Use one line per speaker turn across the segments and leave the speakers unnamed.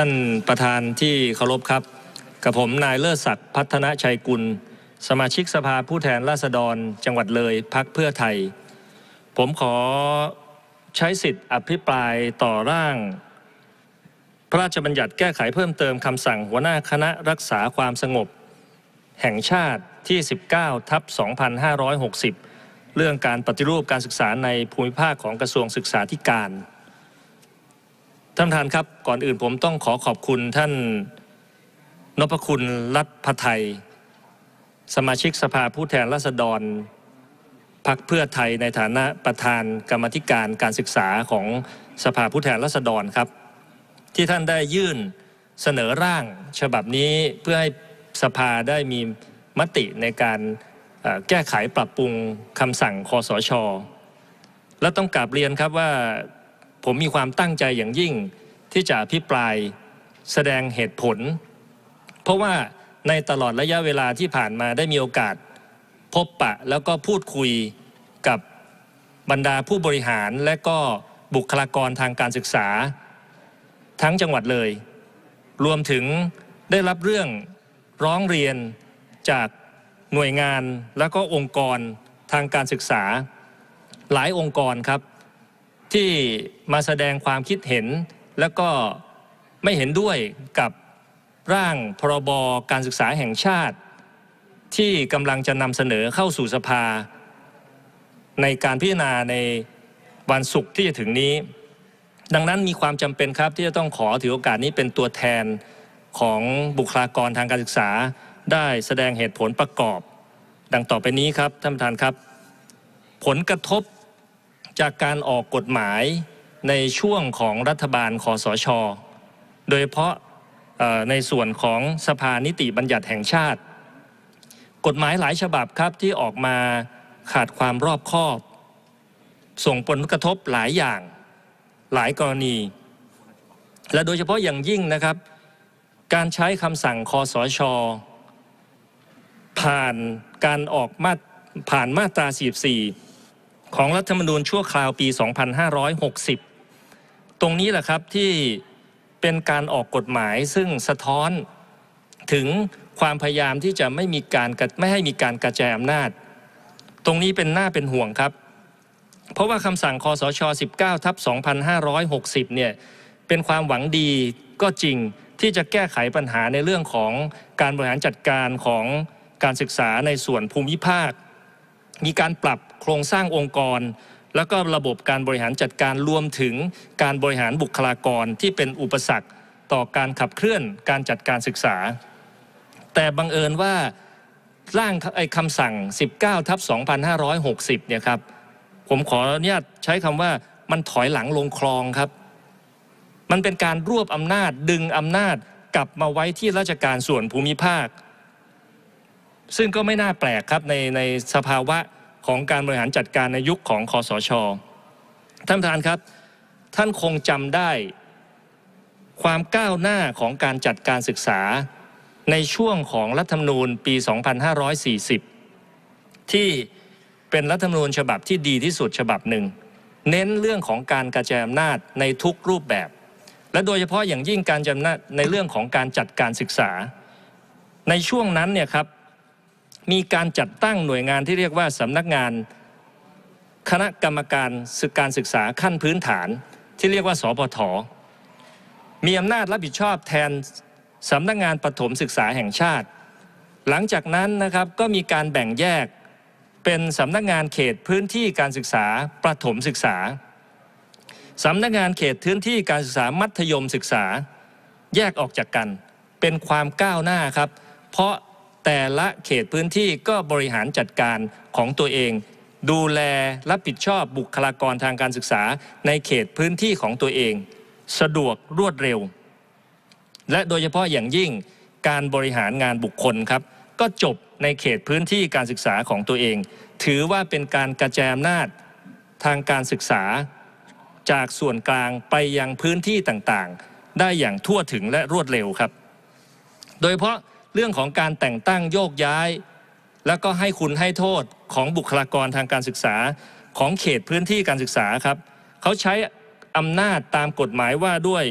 ท่านประธานที่เคารพครับ กับผมนายเลิศศักดิ์พัฒนชัยกุล สมาชิกสภาผู้แทนราษฎร จังหวัดเลยพักเพื่อไทย ผมขอใช้สิทธิ์อภิปรายต่อร่าง พระราชบัญญัติแก้ไขเพิ่มเติมคำสั่งหัวหน้าคณะรักษาความสงบ แห่งชาติที่ 19ทับ2560 เรื่องการปฏิรูปการศึกษาในภูมิภาคของกระทรวงศึกษาธิการ ท่านประธานครับก่อนอื่นผมต้องขอขอบคุณท่านนพคุณรัฐพไทย สมาชิกสภาผู้แทนราษฎรพักเพื่อไทยในฐานะประธานกรรมธิการการศึกษาของสภาผู้แทนราษฎรครับ ที่ท่านได้ยื่นเสนอร่างฉบับนี้เพื่อให้สภาได้มีมติในการแก้ไขปรับปรุงคำสั่งคอสช และต้องกราบเรียนครับว่า ผมมีความตั้งใจอย่างยิ่งที่จะอภิปรายแสดงเหตุผล เพราะว่าในตลอดระยะเวลาที่ผ่านมาได้มีโอกาส พบปะแล้วก็พูดคุยกับบรรดาผู้บริหารและก็บุคลากรทางการศึกษา ทั้งจังหวัดเลย รวมถึงได้รับเรื่องร้องเรียนจากหน่วยงานแล้วก็องค์กรทางการศึกษา หลายองค์กรครับ ที่มาแสดงความคิดเห็น แล้วก็ไม่เห็นด้วยกับร่างพรบการศึกษาแห่งชาติ ที่กำลังจะนำเสนอเข้าสู่สภา ในการพิจารณาในวันศุกร์ที่จะถึงนี้ ดังนั้นมีความจำเป็นครับที่จะต้องขอถือโอกาสนี้เป็นตัวแทนของบุคลากรทางการศึกษา ได้แสดงเหตุผลประกอบ ดังต่อไปนี้ครับท่านประธานครับ ผลกระทบ จากการออกกฎหมายในช่วงของรัฐบาลคอสช โดยเฉพาะในส่วนของสภานิติบัญญัติแห่งชาติ กฎหมายหลายฉบับครับที่ออกมาขาดความรอบคอบ ส่งผลกระทบหลายอย่างหลายกรณี และโดยเฉพาะอย่างยิ่งนะครับ การใช้คำสั่งคอสช ผ่านการออกมาผ่านมาตรา 44 ของรัฐธรรมนูญชั่วคราวปี 2560 ตรงนี้แหละครับที่เป็นการออกกฎหมายซึ่งสะท้อนถึงความพยายามที่จะไม่มีการไม่ให้มีการกระจายอำนาจ ตรงนี้เป็นหน้าเป็นห่วงครับ เพราะว่าคำสั่งคอสช 19ทับ2560 เนี่ยเป็นความหวังดีก็จริงที่จะแก้ไขปัญหาในเรื่องของการบริหารจัดการของการศึกษาในส่วนภูมิภาค มีการปรับโครงสร้างองค์กร แล้วก็ระบบการบริหารจัดการรวมถึงการบริหารบุคลากรที่เป็นอุปสรรคต่อการขับเคลื่อนการจัดการศึกษา แต่บังเอิญว่าร่างไอ้คำสั่ง 19 ทับ 2560 เนี่ยครับ ผมขออนุญาตใช้คำว่ามันถอยหลังลงคลองครับ มันเป็นการรวบอำนาจดึงอำนาจกลับมาไว้ที่ราชการส่วนภูมิภาค ซึ่งก็ไม่น่าแปลกครับในในสภาวะของการบริหารจัดการในยุคของคอสช ท่านประธานครับ ท่านคงจำได้ความก้าวหน้าของการจัดการศึกษาในช่วงของรัฐธรรมนูญปี 2540 ที่เป็นรัฐธรรมนูญฉบับที่ดีที่สุดฉบับหนึ่ง เน้นเรื่องของการกระจายอำนาจในทุกรูปแบบ และโดยเฉพาะอย่างยิ่งการจำนาจในเรื่องของการจัดการศึกษา ในช่วงนั้นเนี่ยครับ มีการจัดตั้งหน่วยงานที่เรียกว่าสำนักงาน คณะกรรมการศึกการศึกษาขั้นพื้นฐาน ที่เรียกว่าสปทมีอำนาจรับผิดชอบแทนสำนักงานปฐมศึกษาแห่งชาติ หลังจากนั้นนะครับก็มีการแบ่งแยกเป็นสำนักงานเขตพื้นที่การศึกษาประถมศึกษาสำนักงานเขตพื้นที่การศึกษามัธยมศึกษา แยกออกจากกัน เป็นความก้าวหน้าครับ เพราะ แต่ละเขตพื้นที่ก็บริหารจัดการของตัวเอง ดูแลรับผิดชอบบุคลากรทางการศึกษาในเขตพื้นที่ของตัวเอง สะดวกรวดเร็ว และโดยเฉพาะอย่างยิ่งการบริหารงานบุคคลครับ ก็จบในเขตพื้นที่การศึกษาของตัวเอง ถือว่าเป็นการกระจายอำนาจทางการศึกษาจากส่วนกลางไปยังพื้นที่ต่างๆ ได้อย่างทั่วถึงและรวดเร็วครับ โดยเฉพาะ เรื่องของการแต่งตั้งโยกย้าย แล้วก็ให้คุณให้โทษของบุคลากรทางการศึกษาของเขตพื้นที่การศึกษาครับเขาใช้อำนาจตามกฎหมายว่าด้วย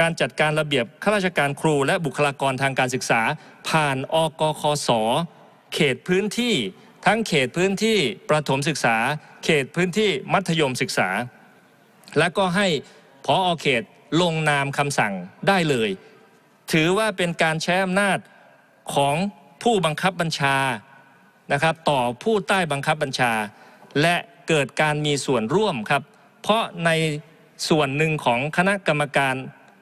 การจัดการระเบียบข้าราชการครู และบุคลากรทางการศึกษา ผ่านอกคสเขตพื้นที่ ทั้งเขตพื้นที่ประถมศึกษา เขตพื้นที่มัธยมศึกษา และก็ให้พออเขตลงนามคำสั่งได้เลย ถือว่าเป็นการใช้อำนาจ ของผู้บังคับบัญชานะครับต่อผู้ใต้บังคับบัญชา และเกิดการมีส่วนร่วมครับ เพราะในส่วนหนึ่งของคณะกรรมการ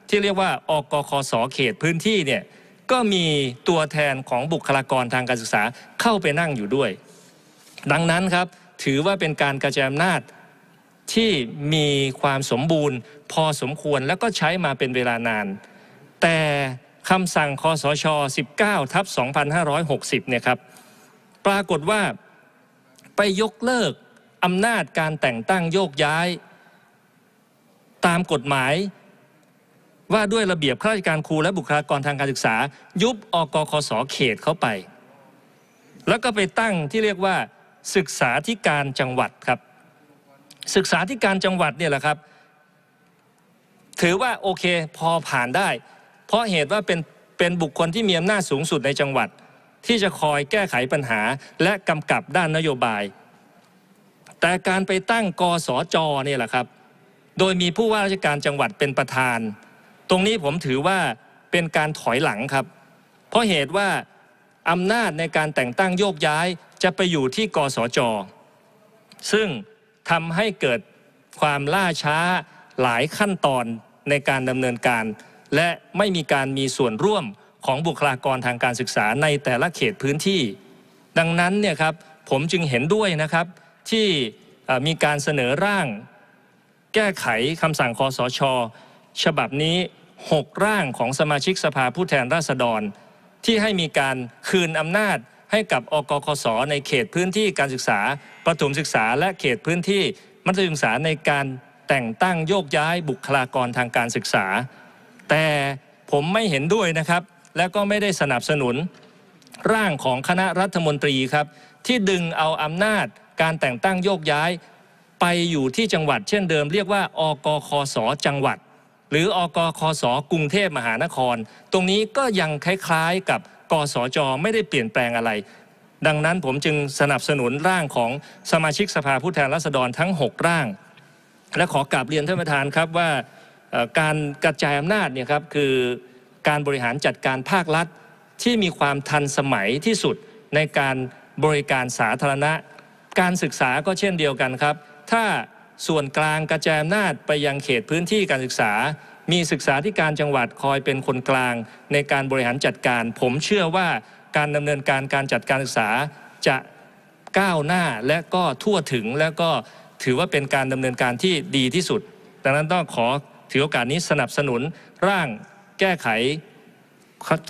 ที่เรียกว่าอกคสเขตพื้นที่เนี่ยก็มีตัวแทนของบุคลากรทางการศึกษาเข้าไปนั่งอยู่ด้วย ดังนั้นครับถือว่าเป็นการกระจายอำนาจที่มีความสมบูรณ์พอสมควรแล้วก็ใช้มาเป็นเวลานาน แต่ คำสั่งคอสช 19 ทับ 2560 เนี่ยครับ ปรากฏว่าไปยกเลิกอำนาจการแต่งตั้งโยกย้าย ตามกฎหมายว่าด้วยระเบียบข้าราชการครูและบุคลากรทางการศึกษา ยุบอกคสเขตเข้าไป แล้วก็ไปตั้งที่เรียกว่า ศึกษาธิการจังหวัดครับ ศึกษาธิการจังหวัดเนี่ยแหละครับ ถือว่าโอเคพอผ่านได้ เพราะเหตุว่าเป็นเป็นบุคคลที่มีอำนาจสูงสุดในจังหวัด ที่จะคอยแก้ไขปัญหาและกำกับด้านนโยบาย แต่การไปตั้งกสจเนี่ยแหละครับ โดยมีผู้ว่าราชการจังหวัดเป็นประธาน ตรงนี้ผมถือว่าเป็นการถอยหลังครับ เพราะเหตุว่าอำนาจในการแต่งตั้งโยกย้ายจะไปอยู่ที่กสจ ซึ่งทำให้เกิดความล่าช้าหลายขั้นตอนในการดำเนินการ และไม่มีการมีส่วนร่วมของบุคลากรทางการศึกษาในแต่ละเขตพื้นที่ ดังนั้นเนี่ยครับผมจึงเห็นด้วยนะครับที่มีการเสนอร่าง แก้ไขคำสั่งคอสช ฉบับนี้ 6 ร่างของสมาชิกสภาผู้แทนราษฎร ที่ให้มีการคืนอำนาจให้กับอกคสในเขตพื้นที่การศึกษาประถมศึกษา และเขตพื้นที่มัธยมศึกษาในการแต่งตั้งโยกย้ายบุคลากรทางการศึกษา แต่ผมไม่เห็นด้วยนะครับ และก็ไม่ได้สนับสนุนร่างของคณะรัฐมนตรีครับ ที่ดึงเอาอำนาจการแต่งตั้งโยกย้ายไปอยู่ที่จังหวัด เช่นเดิมเรียกว่า อกคสจังหวัด หรืออกคสกรุงเทพมหานคร ตรงนี้ก็ยังคล้ายๆกับกสจไม่ได้เปลี่ยนแปลงอะไร ดังนั้นผมจึงสนับสนุนร่างของสมาชิกสภาผู้แทนราษฎรทั้ง 6 ร่าง และขอกราบเรียนท่านประธานครับว่า การกระจายอำนาจเนี่ยครับคือการบริหารจัดการภาครัฐที่มีความทันสมัยที่สุดในการบริการสาธารณะ การศึกษาก็เช่นเดียวกันครับ ถ้าส่วนกลางกระจายอำนาจไปยังเขตพื้นที่การศึกษา มีศึกษาธิการจังหวัดคอยเป็นคนกลาง ในการบริหารจัดการ ผมเชื่อว่าการดำเนินการการจัดการศึกษาจะก้าวหน้าและก็ทั่วถึงและก็ถือว่าเป็นการดำเนินการที่ดีที่สุด ดังนั้นต้องขอ ถือโอกาสนี้สนับสนุนร่างแก้ไข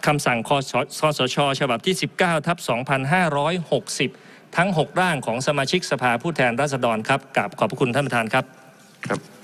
คำสั่งคสคสชฉบับที่ 19ทับ2560 ทั้ง 6 ร่างของสมาชิกสภาผู้แทนราษฎรครับกับขอบพระคุณท่านประธานครับ
ครับ